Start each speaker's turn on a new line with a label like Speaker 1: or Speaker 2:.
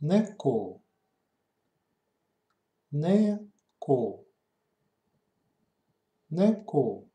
Speaker 1: не кол. Не неко, неко, неко.